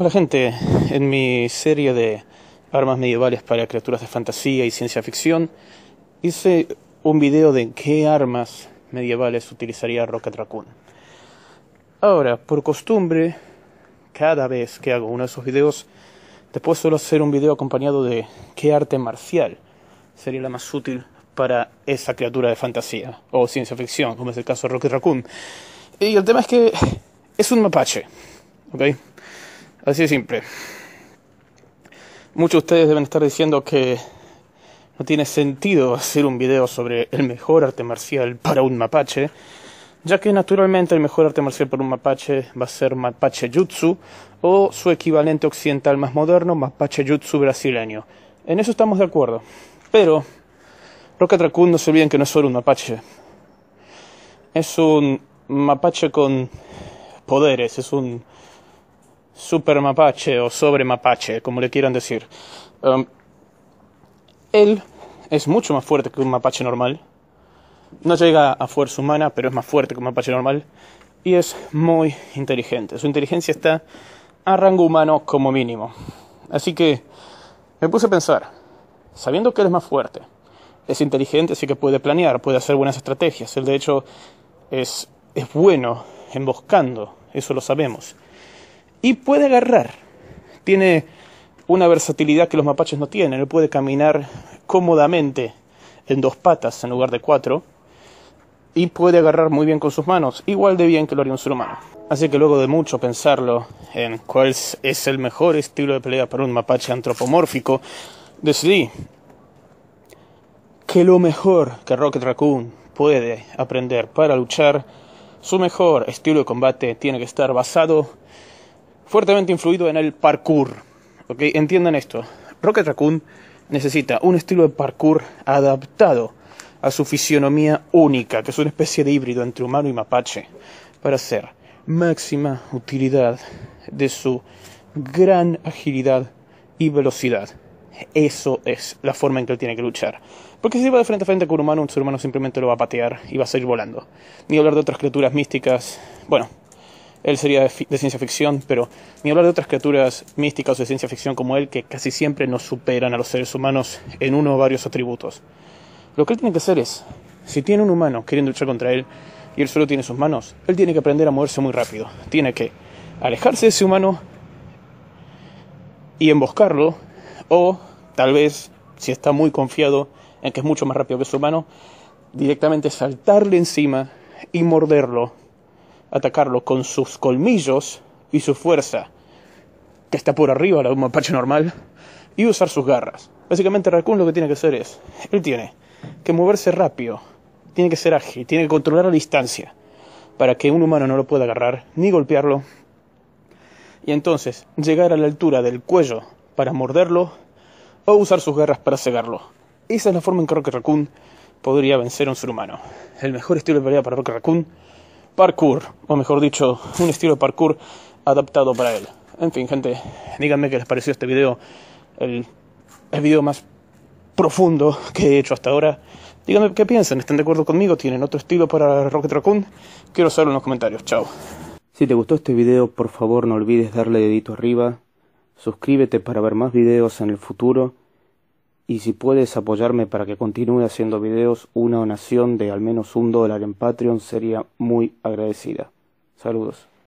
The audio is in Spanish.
Hola gente, en mi serie de armas medievales para criaturas de fantasía y ciencia ficción hice un video de qué armas medievales utilizaría Rocket Raccoon. Ahora, por costumbre, cada vez que hago uno de esos videos, después suelo hacer un video acompañado de qué arte marcial sería la más útil para esa criatura de fantasía o ciencia ficción, como es el caso de Rocket Raccoon. Y el tema es que es un mapache, ¿ok? Así de simple. Muchos de ustedes deben estar diciendo que no tiene sentido hacer un video sobre el mejor arte marcial para un mapache, ya que naturalmente el mejor arte marcial para un mapache va a ser mapache jutsu o su equivalente occidental más moderno, mapache jutsu brasileño. En eso estamos de acuerdo. Pero Rocket Raccoon no se olviden que no es solo un mapache. Es un mapache con poderes, es un super mapache o sobre mapache, como le quieran decir. Él es mucho más fuerte que un mapache normal. No llega a fuerza humana, pero es más fuerte que un mapache normal. Y es muy inteligente. Su inteligencia está a rango humano como mínimo. Así que me puse a pensar, sabiendo que él es más fuerte, es inteligente, así que puede planear, puede hacer buenas estrategias. Él de hecho es, es bueno emboscando, eso lo sabemos y puede agarrar. Tiene una versatilidad que los mapaches no tienen. Él puede caminar cómodamente en dos patas en lugar de cuatro y puede agarrar muy bien con sus manos, igual de bien que lo haría un ser humano. Así que luego de mucho pensarlo en cuál es el mejor estilo de pelea para un mapache antropomórfico, decidí que lo mejor que Rocket Raccoon puede aprender para luchar, su mejor estilo de combate tiene que estar basado fuertemente influido en el parkour. ¿okay? Entiendan esto. Rocket Raccoon necesita un estilo de parkour adaptado a su fisionomía única, que es una especie de híbrido entre humano y mapache, para hacer máxima utilidad de su gran agilidad y velocidad. Eso es la forma en que él tiene que luchar. Porque si va de frente a frente con un humano, un ser humano simplemente lo va a patear y va a seguir volando. Ni hablar de otras criaturas místicas. Bueno, él sería de, ciencia ficción, pero ni hablar de otras criaturas místicas o de ciencia ficción como él que casi siempre nos superan a los seres humanos en uno o varios atributos. Lo que él tiene que hacer es, si tiene un humano queriendo luchar contra él y él solo tiene sus manos, él tiene que aprender a moverse muy rápido. Tiene que alejarse de ese humano y emboscarlo, o tal vez, si está muy confiado en que es mucho más rápido que su humano, directamente saltarle encima y morderlo atacarlo con sus colmillos y su fuerza, que está por arriba de un mapache normal, y usar sus garras. Básicamente Raccoon lo que tiene que hacer es, él tiene que moverse rápido, tiene que ser ágil, tiene que controlar la distancia, para que un humano no lo pueda agarrar ni golpearlo, y entonces llegar a la altura del cuello para morderlo, o usar sus garras para cegarlo. Esa es la forma en que Rocket Raccoon podría vencer a un ser humano. El mejor estilo de pelea para Rocket Raccoon parkour, o mejor dicho, un estilo de parkour adaptado para él. En fin, gente, díganme qué les pareció este video, el, video más profundo que he hecho hasta ahora. Díganme qué piensan, ¿están de acuerdo conmigo? ¿Tienen otro estilo para Rocket Raccoon? Quiero saberlo en los comentarios, chao. Si te gustó este video, por favor no olvides darle dedito arriba, suscríbete para ver más videos en el futuro y si puedes apoyarme para que continúe haciendo videos, una donación de al menos un dólar en Patreon sería muy agradecida. Saludos.